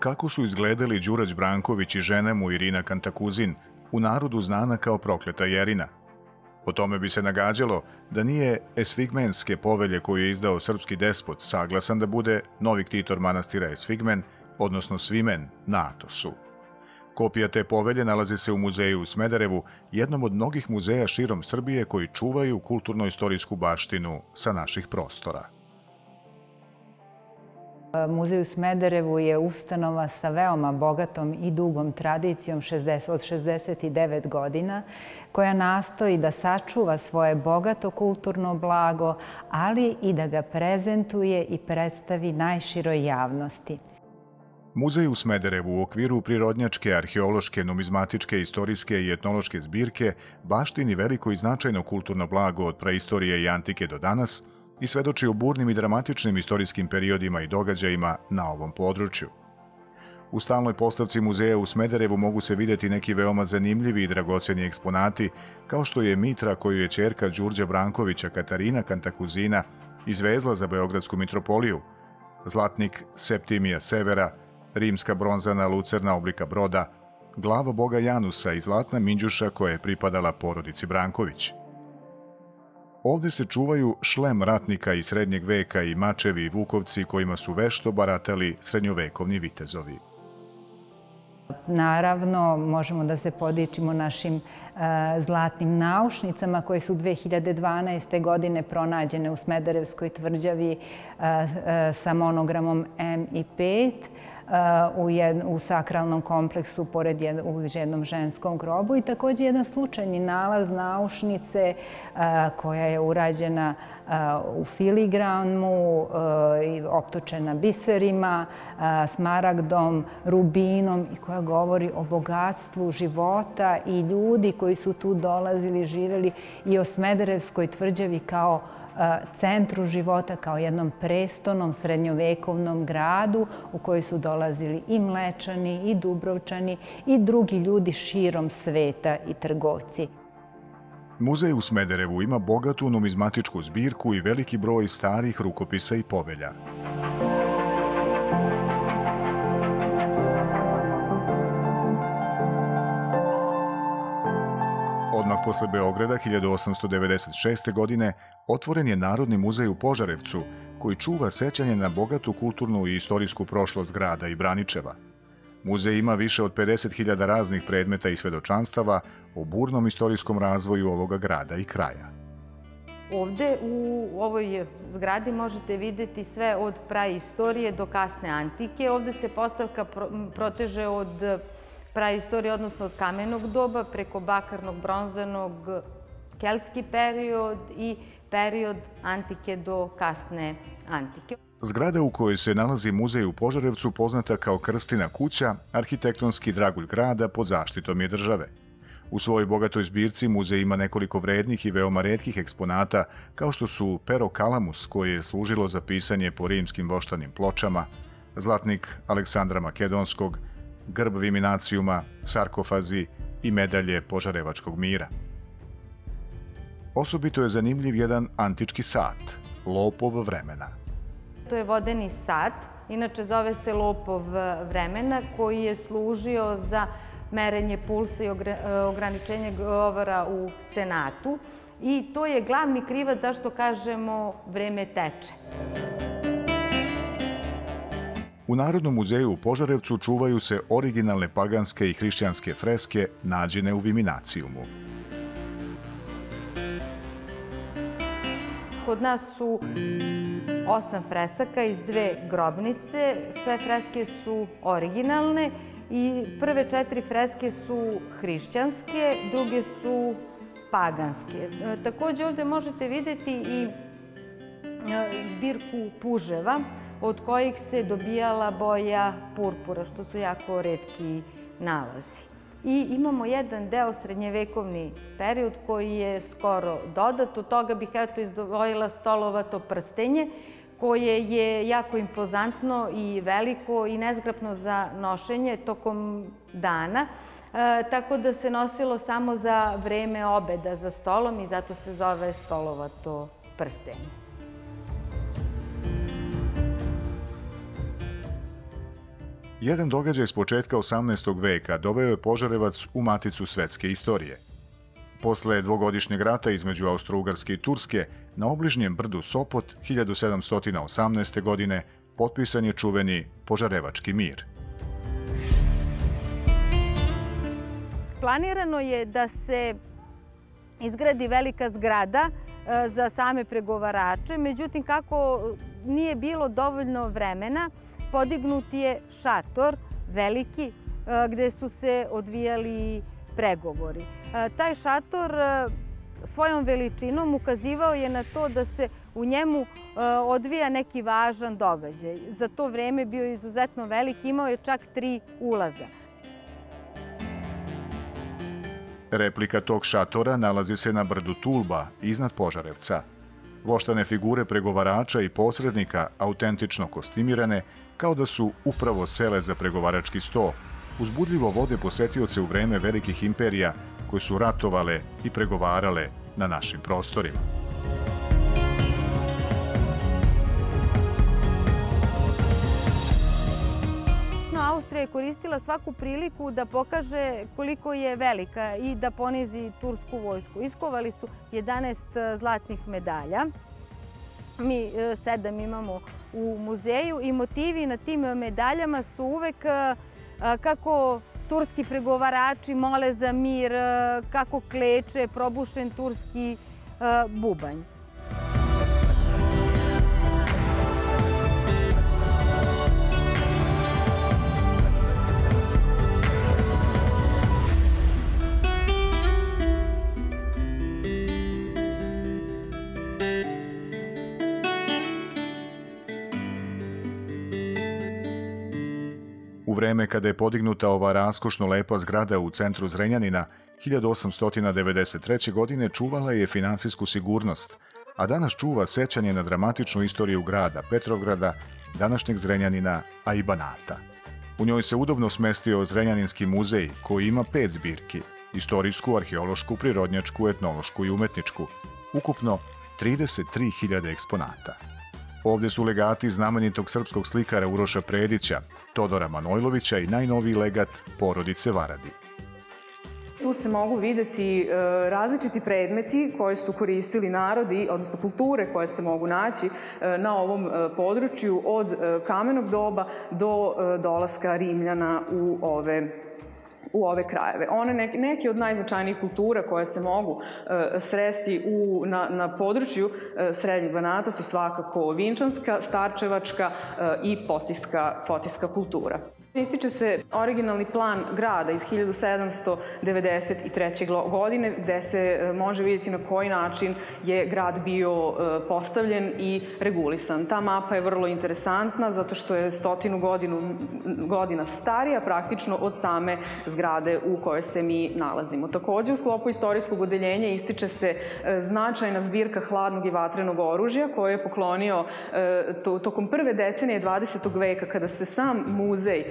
Kako su izgledali Đurać Branković i žena mu Irina Kantakuzin, u narodu znana kao prokleta Jerina? O tome bi se nagađalo da nije Esfigmenske povelje koju je izdao srpski despot saglasan da bude novi ktitor manastira Esfigmen, odnosno Svimen, na Atosu. Kopija te povelje nalazi se u muzeju u Smederevu, jednom od mnogih muzeja širom Srbije koji čuvaju kulturno-istorijsku baštinu sa naših prostora. Muzej u Smederevu je ustanova sa veoma bogatom i dugom tradicijom 60, od 69 godina, koja nastoji da sačuva svoje bogato kulturno blago, ali i da ga prezentuje i predstavi najširoj javnosti. Muzej u Smederevu u okviru prirodnjačke, arheološke, numizmatičke, istorijske i etnološke zbirke baštini veliko i značajno kulturno blago od preistorije i antike do danas i svedoči o burnim i dramatičnim istorijskim periodima i događajima na ovom području. U stalnoj postavci muzeja u Smederevu mogu se videti neki veoma zanimljivi i dragoceni eksponati, kao što je mitra koju je čerka Đurđa Brankovića Katarina Kantakuzina izvezla za Beogradsku mitropoliju, zlatnik Septimija Severa, rimska bronzana lucerna oblika broda, glava boga Janusa i zlatna minđuša koja je pripadala porodici Branković. Ovde se čuvaju šlem ratnika iz srednjeg veka i mačevi i vukovci kojima su vešto baratali srednjovekovni vitezovi. Naravno, možemo da se podičimo našim e, zlatnim naušnicama koje su 2012. godine pronađene u Smederevskoj tvrđavi e, e, sa monogramom M i 5 u, u sakralnom kompleksu pored jed, u jednom ženskom grobu i takođe jedan slučajni nalaz naušnice koja je urađena u filigramu, optočena biserima, smaragdom, rubinom i koja govori o bogatstvu života i ljudi koji su tu dolazili, živeli i o Smederevskoj tvrđavi kao centru života kao jednom prestonom srednjovekovnom gradu u koji su dolazili i Mlečani i Dubrovčani i drugi ljudi širom sveta i trgovci. Muzej u Smederevu ima bogatu numizmatičku zbirku i veliki broj starih rukopisa i povelja. Odmah posle Beograda 1896. godine otvoren je Narodni muzej u Požarevcu, koji čuva sećanje na bogatu kulturnu i istorijsku prošlost grada i Braničeva. Muzej ima više od 50.000 raznih predmeta i svedočanstava o burnom istorijskom razvoju ovoga grada i kraja. Ovde u ovoj zgradi možete videti sve od praistorije do kasne antike. Ovde se postavka proteže od praistorije, odnosno od kamenog doba, preko bakarnog, bronzanog, keltski period i period antike do kasne antike. Zgrada u kojoj se nalazi muzej u Požarevcu poznata kao Krstina kuća, arhitektonski dragulj grada pod zaštitom je države. U svojoj bogatoj zbirci muzej ima nekoliko vrednih i veoma redkih eksponata, kao što su pero kalamus koje je služilo za pisanje po rimskim voštanim pločama, zlatnik Aleksandra Makedonskog, grb Viminacijuma, sarkofazi i medalje Požarevačkog mira. Osobito je zanimljiv jedan antički sat, lopov vremena. To je vodeni sat, inače zove se lopov vremena, koji je služio za merenje pulsa i ograničenje govora u Senatu. I to je glavni krivac zašto kažemo vreme teče. U Narodnom muzeju u Požarevcu čuvaju se originalne paganske i hrišćanske freske nađene u Viminacijumu. Kod nas su osam fresaka iz dve grobnice. Sve freske su originalne i prve četiri freske su hrišćanske, druge su paganske. Takođe ovde možete videti i e, zbirku puževa, od kojih se dobijala boja purpura, što su jako redki nalazi. I imamo jedan deo srednjevekovni period koji je skoro dodat. Od toga bih eto izdvojila stolovato prstenje, koje je jako impozantno i veliko i nezgrapno za nošenje tokom dana. E, tako da se nosilo samo za vreme obeda za stolom i zato se zove stolovato prstenje. Jedan događaj s početka 18. veka doveo je Požarevac u maticu svetske istorije. Posle dvogodišnjeg rata između Austro-Ugarske i Turske, na obližnjem brdu Sopot 1718. godine potpisan je čuveni Požarevački mir. Planirano je da se izgradi velika zgrada e, za same pregovarače, međutim kako nije bilo dovoljno vremena, podignut je šator veliki e, gde su se odvijali pregovori. E, taj šator svojom veličinom ukazivao je na to da se u njemu odvija neki važan događaj. Za to vreme bio je izuzetno velik, imao je čak tri ulaza. Replika tog šatora nalazi se na brdu Tulba, iznad Požarevca. Voštane figure pregovarača i posrednika autentično kostimirane, kao da su upravo sele za pregovarački sto, uzbudljivo vode posetioce u vreme velikih imperija koje su ratovale i pregovarale na našim prostorima. Koristila svaku priliku da pokaže koliko je velika i da ponizi tursku vojsku. Iskovali su 11 e, zlatnih medalja. Mi e, sedam imamo u muzeju i motivi na tim medaljama su uvek e, kako turski pregovarači mole za mir, kako kleče probušen turski bubanj. Vreme kada je podignuta ova raskošno lepa zgrada u centru Zrenjanina, 1893. godine čuvala je finansijsku sigurnost, a danas čuva sećanje na dramatičnu istoriju grada Petrograda, današnjeg Zrenjanina, a i Banata. U njoj se udobno smestio Zrenjaninski muzej, koji ima pet zbirki, istorijsku, arheološku, prirodnjačku, etnološku i umetničku, ukupno 33.000 eksponata. Ovde su legati znamenitog srpskog slikara Uroša Predića, Todora Manojlovića i najnoviji legat porodice Varadi. Tu se mogu videti e, različiti predmeti koje su koristili narodi, odnosno kulture koje se mogu naći e, na ovom e, području od kamenog doba do dolaska Rimljana u ove u ove krajeve. One neki, neki od najznačajnijih kultura koje se mogu e, sresti u, na, na području e, Srednjeg Banata su svakako vinčanska, starčevačka e, i potiska, potiska kultura. Ističe se originalni plan grada iz 1793. godine gde se e, može vidjeti na koji način je grad bio e, postavljen i regulisan. Ta mapa je vrlo interesantna zato što je stotinu godinu, godina starija praktično od same zgrade u kojoj se mi nalazimo. Takođe u sklopu istorijskog odeljenja ističe se e, značajna zbirka hladnog i vatrenog oružja koje je poklonio to, tokom prve decenije 20. veka kada se sam muzej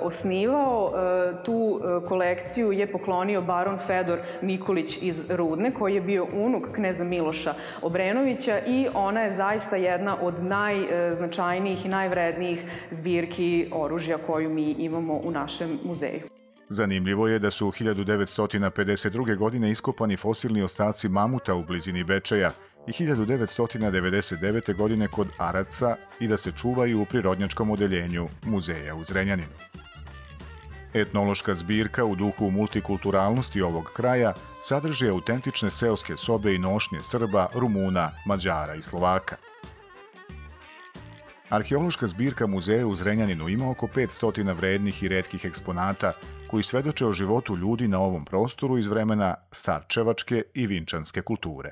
osnivao. E, tu e, kolekciju je poklonio baron Fedor Nikolić iz Rudne, koji je bio unuk kneza Miloša Obrenovića i ona je zaista jedna od najznačajnijih i najvrednijih zbirki oružja koju mi imamo u našem muzeju. Zanimljivo je da su 1952. godine iskopani fosilni ostaci mamuta u blizini Bečeja i 1999. godine kod Araca i da se čuvaju u prirodnjačkom odeljenju muzeja u Zrenjaninu. Etnološka zbirka u duhu multikulturalnosti ovog kraja sadrži autentične seoske sobe i nošnje Srba, Rumuna, Mađara i Slovaka. Arheološka zbirka muzeja u Zrenjaninu ima oko 500 vrednih i redkih eksponata koji svedoče o životu ljudi na ovom prostoru iz vremena starčevačke i vinčanske kulture.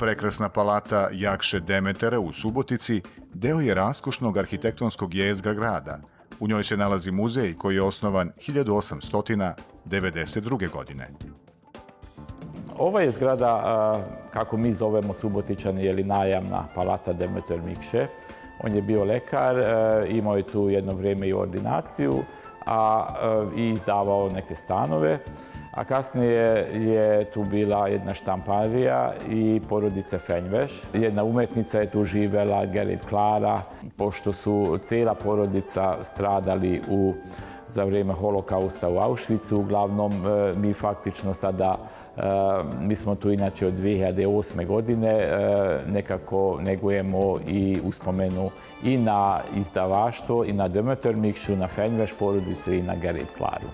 Prekrasna palata Jakše Demetera u Subotici deo je raskošnog arhitektonskog jezgra grada. U njoj se nalazi muzej koji je osnovan 1892. godine. Ova je zgrada, kako mi zovemo Subotičani, je li najamna palata Demeter Mikše. On je bio lekar, imao je tu jedno vrijeme i ordinaciju, a i izdavao neke stanove. A kasnije je tu bila jedna štamparija i porodica Fenjveš. Jedna umetnica je tu živela, Gerrit Klara, pošto su cijela porodica stradali u za vrijeme holokausta u Auschwitzu. Uglavnom, e, mi faktično sada, e, mi smo tu inače od 2008. godine, e, nekako negujemo i uspomenu i na izdavaštvo, i na Demeter Mikšu, na Fenjveš porodicu i na Gerrit Klaru.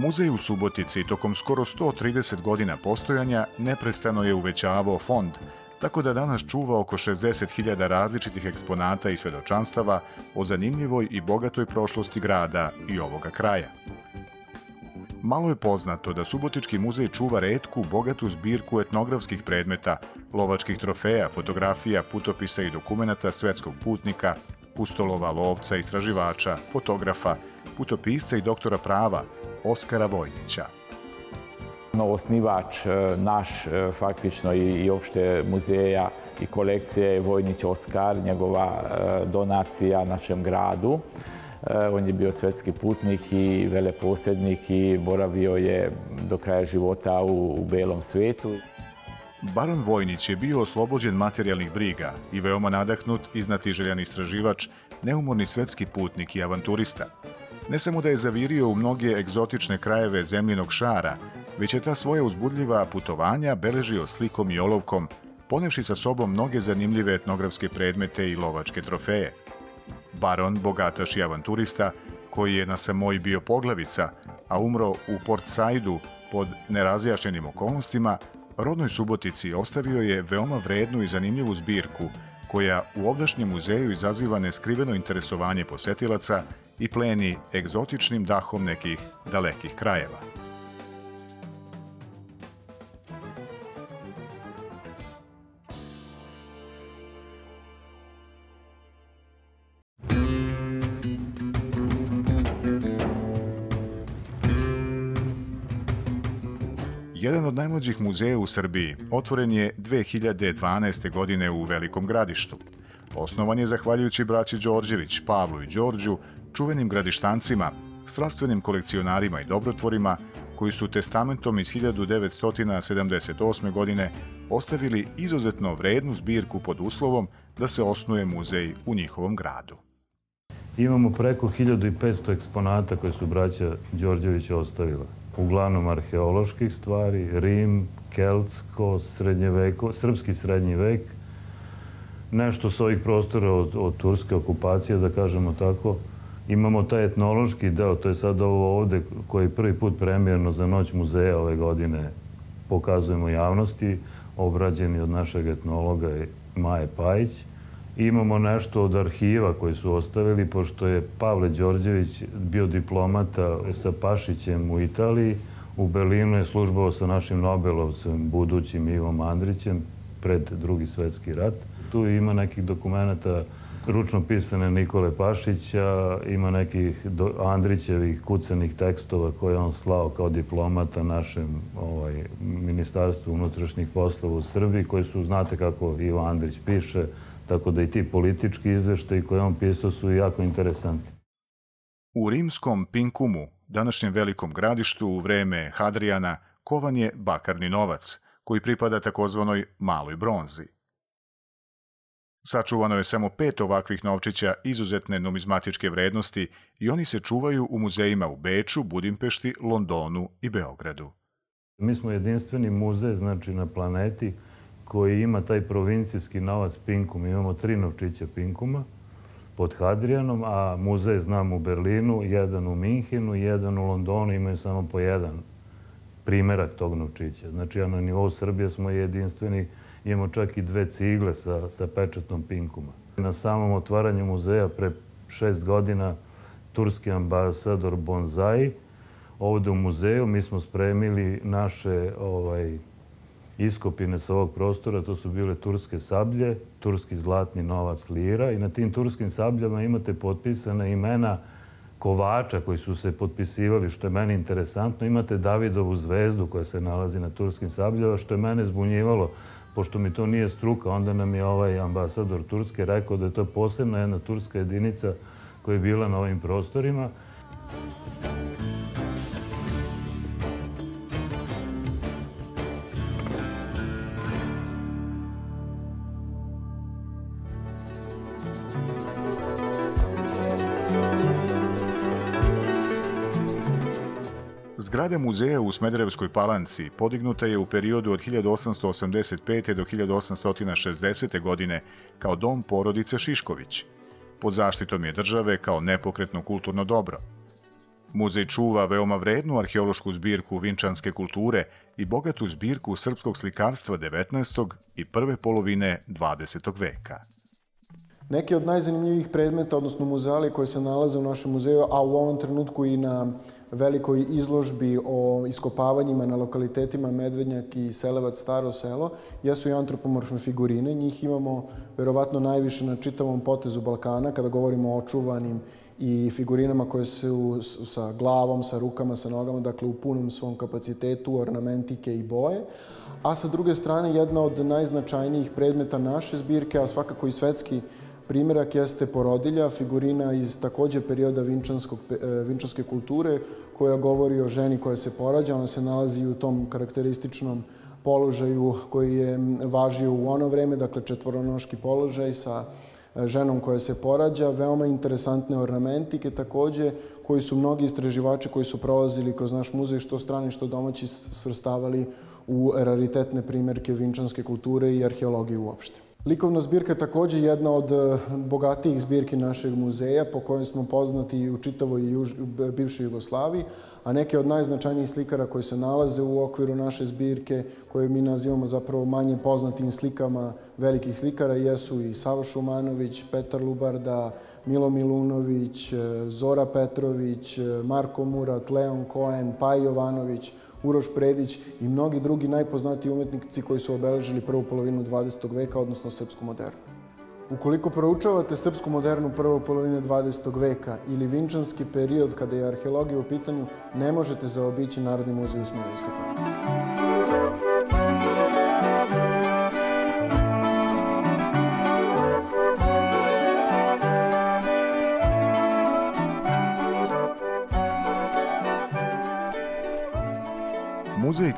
Muzej u Subotici tokom skoro 130 godina postojanja neprestano je uvećavao fond, tako da danas čuva oko 60.000 različitih eksponata i svedočanstava o zanimljivoj i bogatoj prošlosti grada i ovoga kraja. Malo je poznato da Subotički muzej čuva redku, bogatu zbirku etnografskih predmeta, lovačkih trofeja, fotografija, putopisa i dokumenta svetskog putnika, pustolova, lovca, istraživača, fotografa, putopisca i doktora prava Oskara Vojnića. Osnivač e, naš e, faktično i opšte muzeja i kolekcije je Vojnić Oskar, njegova e, donacija našem gradu. On je bio svetski putnik i veleposjednik i boravio je do kraja života u, belom svetu. Baron Vojnić je bio oslobođen materijalnih briga i veoma nadahnut i znatiželjan istraživač, neumorni svetski putnik i avanturista. Ne samo da je zavirio u mnoge egzotične krajeve zemljinog šara, već je ta svoja uzbudljiva putovanja beležio slikom i olovkom, ponevši sa sobom mnoge zanimljive etnografske predmete i lovačke trofeje. Baron, bogataš i avanturista, koji je na Samoji bio poglavica, a umro u Port Saidu pod nerazjašnjenim okolnostima, rodnoj Subotici ostavio je veoma vrednu i zanimljivu zbirku, koja u ovdašnjem muzeju izaziva neskriveno interesovanje posetilaca i pleni egzotičnim dahom nekih dalekih krajeva. Jedan od najmlađih muzeja u Srbiji otvoren je 2012. godine u Velikom gradištu. Osnovan je zahvaljujući braći Đorđević, Pavlu i Đorđu, čuvenim gradištancima, strastvenim kolekcionarima i dobrotvorima, koji su testamentom iz 1978. godine ostavili izuzetno vrednu zbirku pod uslovom da se osnuje muzej u njihovom gradu. Imamo preko 1500 eksponata koje su braća Đorđevića ostavila uglavnom arheoloških stvari, Rim, Keltsko, srednjeveko, srpski srednji vek, nešto s ovih prostora od, od turske okupacije, da kažemo tako. Imamo taj etnološki deo, to je sad ovo ovde koji prvi put premijerno za noć muzeja ove godine pokazujemo javnosti, obrađeni od našeg etnologa Maje Pajić. Imamo nešto od arhiva koji su ostavili, pošto je Pavle Đorđević bio diplomata sa Pašićem u Italiji. U Berlinu je službao sa našim Nobelovcem, budućim Ivom Andrićem, pred drugi svetski rat. Tu ima nekih dokumenta ručno pisane Nikole Pašića, ima nekih Andrićevih kucanih tekstova koje on slao kao diplomata našem ovaj, ministarstvu unutrašnjih poslova u Srbiji, koji su, znate kako Ivo Andrić piše, Tako da i ti politički izveštaji koje on pisao su jako interesantni. U rimskom Pinkumu, današnjem velikom gradištu u vreme Hadrijana, kovan je bakarni novac, koji pripada takozvanoj maloj bronzi. Sačuvano je samo pet ovakvih novčića izuzetne numizmatičke vrednosti i oni se čuvaju u muzejima u Beču, Budimpešti, Londonu i Beogradu. Mi smo jedinstveni muzej, znači na planeti, koji ima taj provincijski novac Pinkum. Imamo tri novčića Pinkuma pod Hadrijanom, a muzej znam u Berlinu, jedan u Minhenu, jedan u Londonu, imaju samo po jedan primerak tog novčića. Znači, na nivou Srbije smo jedinstveni, imamo čak i dve cigle sa, sa pečetom Pinkuma. Na samom otvaranju muzeja pre šest godina turski ambasador Bonzai ovde u muzeju mi smo spremili naše ovaj, iskopine sa ovog prostora, to su bile turske sablje, turski zlatni novac lira i na tim turskim sabljama imate potpisane imena kovača koji su se potpisivali, što je meni interesantno. Imate Davidovu zvezdu koja se nalazi na turskim sabljama, što je mene zbunjivalo, pošto mi to nije struka. Onda nam je ovaj ambasador Turske rekao da je to posebna jedna turska jedinica koja je bila na ovim prostorima. Thank Zgrada muzeja u Smederevskoj palanci podignuta je u periodu od 1885. do 1860. godine kao dom porodice Šišković. Pod zaštitom je države kao nepokretno kulturno dobro. Muzej čuva veoma vrednu arheološku zbirku vinčanske kulture i bogatu zbirku srpskog slikarstva 19. i prve polovine 20. veka. Neki od najzanimljivih predmeta, odnosno muzeali koji se nalaze u našem muzeju, a u ovom trenutku i na velikoj izložbi o iskopavanjima na lokalitetima Medvednjak i Selevac Staro selo, jesu i antropomorfne figurine. Njih imamo verovatno najviše na čitavom potezu Balkana, kada govorimo o očuvanim i figurinama koje su sa glavom, sa rukama, sa nogama, dakle u punom svom kapacitetu, ornamentike i boje. A sa druge strane, jedna od najznačajnijih predmeta naše zbirke, a svakako i svetski Primerak jeste porodilja, figurina iz takođe perioda e, vinčanske kulture, koja govori o ženi koja se porađa. Ona se nalazi u tom karakterističnom položaju koji je važio u ono vreme, dakle četvoronoški položaj sa e, ženom koja se porađa, veoma interesantne ornamentike takođe, koji su mnogi istraživači koji su prolazili kroz naš muzej, što strani, što domaći, svrstavali u raritetne primerke vinčanske kulture i arheologije uopšte. Likovna zbirka je takođe jedna od eh, bogatijih zbirki našeg muzeja, po kojem smo poznati u čitavoj juž, bivšoj Jugoslaviji, a neke od najznačajnijih slikara koji se nalaze u okviru naše zbirke, koje mi nazivamo zapravo manje poznatim slikama velikih slikara, jesu i Savo Šumanović, Petar Lubarda, Milo Milunović, eh, Zora Petrović, eh, Marko Murat, Leon Koen, Paj Jovanović, Uroš Predić i mnogi drugi najpoznatiji umetnici koji su obeležili prvu polovinu 20. veka, odnosno srpsku modernu. Ukoliko proučavate srpsku modernu prvu polovinu 20. veka ili vinčanski period kada je arheologija u pitanju, ne možete zaobići Narodni muzej u Smjerovskoj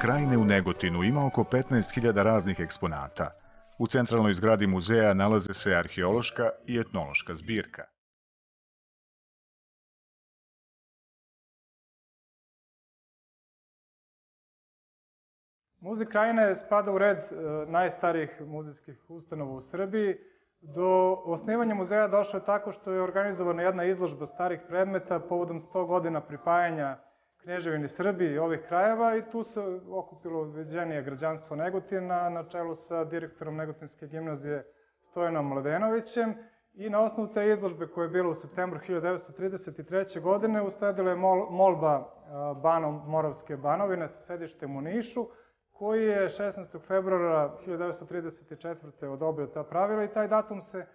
krajine u Negotinu ima oko 15.000 raznih eksponata. U centralnoj zgradi muzeja nalaze se arheološka i etnološka zbirka. Muzej krajine spada u red e, najstarijih muzejskih ustanova u Srbiji. Do osnivanja muzeja došlo je tako što je organizovana jedna izložba starih predmeta povodom 100 godina pripajanja Kneževini Srbiji i ovih krajeva i tu se okupilo veđenije građanstvo Negotina na čelu sa direktorom Negotinske gimnazije Stojanom Mladenovićem i na osnovu te izložbe koja je bila u septembru 1933. godine usledila je molba Banom Moravske banovine sa sedištem u Nišu, koji je 16. februara 1934. odobrio ta pravila i taj datum se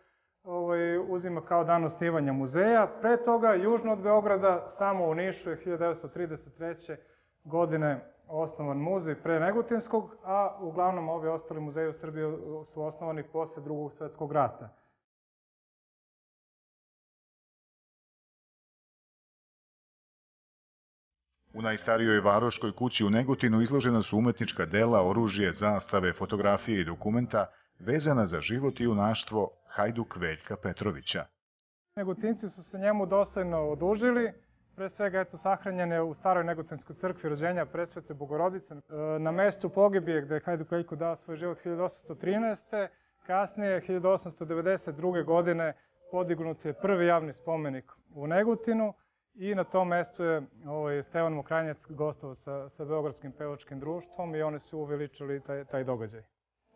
ovaj, uzima kao dan osnivanja muzeja. Pre toga, južno od Beograda, samo u Nišu je 1933. godine osnovan muzej pre Negotinskog, a uglavnom ovi ostali muzeji u Srbiji su osnovani posle drugog svetskog rata. U najstarijoj varoškoj kući u Negotinu izložena su umetnička dela, oružje, zastave, fotografije i dokumenta vezana za život i junaštvo Hajduk Veljka Petrovića. Negotinci su se njemu dosledno odužili, pre svega eto sahranjene u staroj Negotinskoj crkvi rođenja presvete Bogorodice. E, na mestu pogibije gde je Hajduk Veljko dao svoj život 1813. Kasnije, 1892. godine, podignut je prvi javni spomenik u Negutinu i na tom mestu je ovaj, Stevan Mokranjac gostao sa, sa Beogradskim pevačkim društvom i oni su uveličili taj, taj događaj.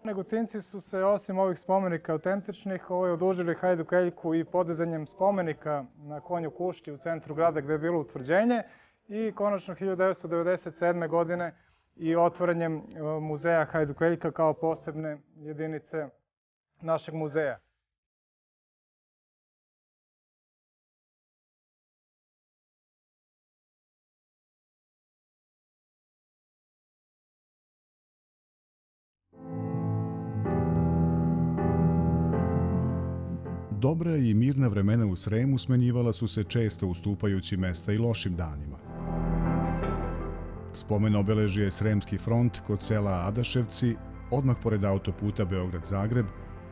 Negotinci su se, osim ovih spomenika autentičnih, ovaj, odužili Hajdu Keljku i podizanjem spomenika na konju Kušti u centru grada gde je bilo utvrđenje i konačno 1997. godine i otvorenjem e, muzeja Hajdu Keljka kao posebne jedinice našeg muzeja. Dobra i mirna vremena u Sremu smenjivala su se često ustupajući mesta i lošim danima. Spomen obeležije Sremski front kod sela Adaševci, odmah pored autoputa Beograd-Zagreb,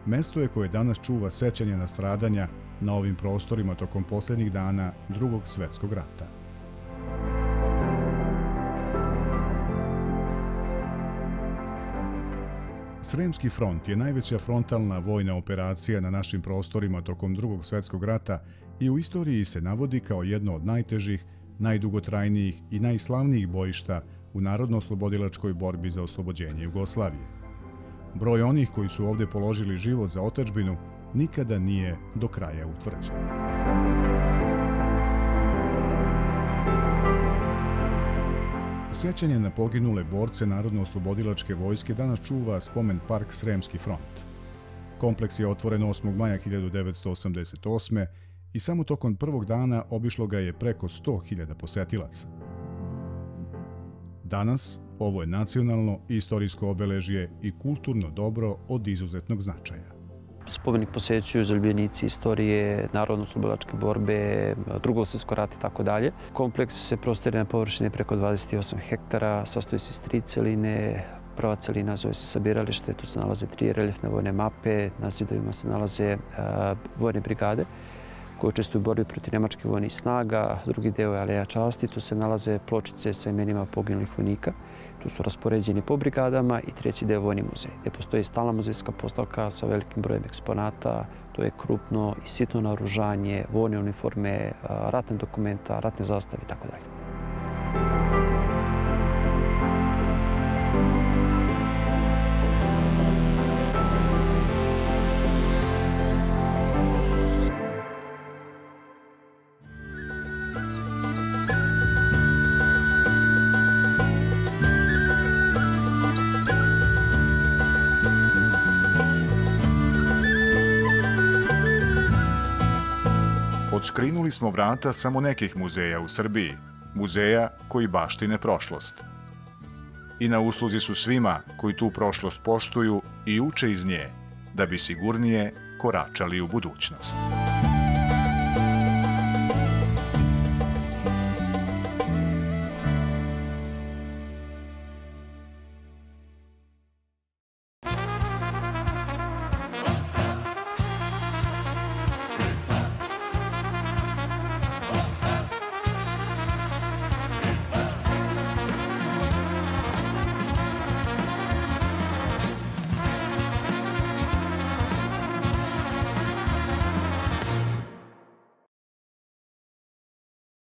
mesto je koje danas čuva sećanje na stradanja na ovim prostorima tokom poslednjih dana drugog svetskog rata. Sremski front je najveća frontalna vojna operacija na našim prostorima tokom drugog svetskog rata i u istoriji se navodi kao jedno od najtežih, najdugotrajnijih i najslavnijih bojišta u narodno-oslobodilačkoj borbi za oslobođenje Jugoslavije. Broj onih koji su ovde položili život za otačbinu nikada nije do kraja utvrđen. Sećanje na poginule borce Narodno-oslobodilačke vojske danas čuva spomen park Sremski front. Kompleks je otvoren 8. maja 1988. i samo tokom prvog dana obišlo ga je preko 100.000 posetilaca. Danas ovo je nacionalno, istorijsko obeležje i kulturno dobro od izuzetnog značaja. Spomenik posećuju zaljubljenici istorije, narodno-slobodačke borbe, drugog svjetskog rata i tako dalje. Kompleks se prostire na površini preko 28 hektara, sastoji se iz tri celine, prva celina zove se sabiralište, tu se nalaze tri reljefne vojne mape, na zidovima se nalaze vojne brigade koje učestvuju u borbi protiv nemačkih vojnih snaga. Drugi deo je Aleja časti, tu se nalaze pločice sa imenima poginulih vojnika. Tu su raspoređeni po brigadama i treći deo vojni muzej, gde postoji stalna muzejska postavka sa velikim brojem eksponata. To je krupno i sitno naoružanje, vojne uniforme, ratne dokumenta, ratne zastave i tako dalje. Vrata samo nekih muzeja u Srbiji, muzeja koji baštine prošlost. I na usluzi su svima koji tu prošlost poštuju i uče iz nje, da bi sigurnije koračali u budućnost.